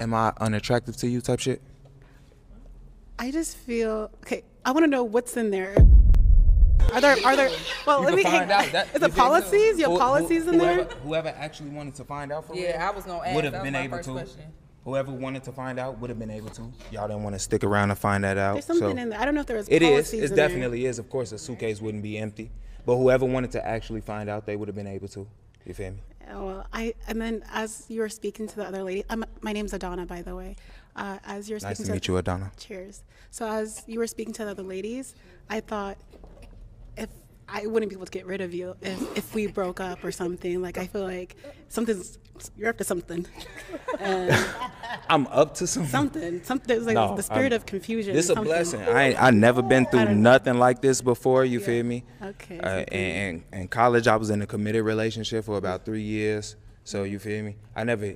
am I unattractive to you type shit? I just feel okay. I want to know what's in there. Are there are there? Well, You let can me. find hang- out. That, is you the feel me? policies? You Who- who- policies in whoever, there? Whoever actually wanted to find out for real, Yeah, I was gonna ask. would That have was been my able first to. question. Whoever wanted to find out would have been able to. Y'all didn't want to stick around to find that out. There's something so in there. I don't know if there was It is. policies It in there. definitely is. Of course, a suitcase wouldn't be empty. But whoever wanted to actually find out, they would have been able to. You feel me? Oh, well, I and then as you were speaking to the other lady, I'm, my name's Adana, by the way. Uh, as you're speaking Nice speaking to meet you, Adana. Cheers. So as you were speaking to the other ladies, I thought if I wouldn't be able to get rid of you if, if we broke up or something. Like I feel like something's you're up to something. And I'm up to something. something. Something like No, the spirit I'm- of confusion. This a something. blessing. I I never been through don't know. nothing like this before. You feel me? Okay, Uh, and, and in college, I was in a committed relationship for about three years. So you feel me? I never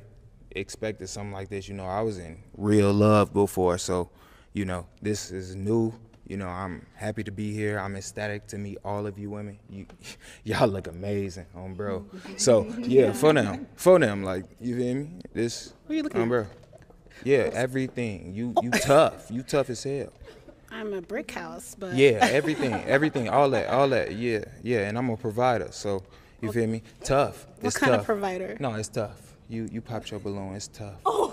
expected something like this. You know, I was in real love before. So, you know, this is new. You know, I'm happy to be here. I'm ecstatic to meet all of you women. You, y'all look amazing, on bro. So yeah, for them, for them, like you feel me? This, What are you looking um, at? bro. Yeah, everything. You you tough. You tough as hell. I'm a brick house, but Yeah, everything, everything, all that, all that. Yeah, yeah. And I'm a provider, so you feel me? Tough. What It's kind of tough. provider? No, it's tough. You you popped your balloon. It's tough. Oh.